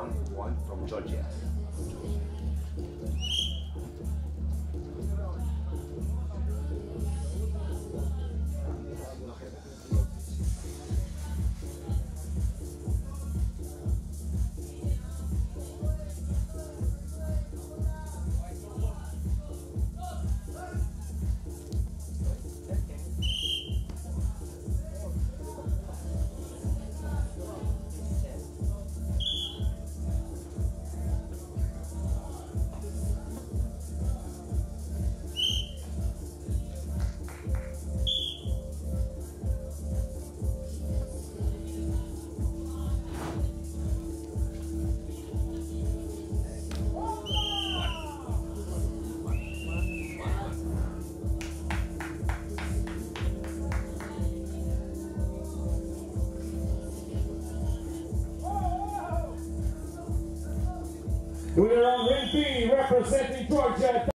one one from Georgia. Winner on ring B representing Georgia.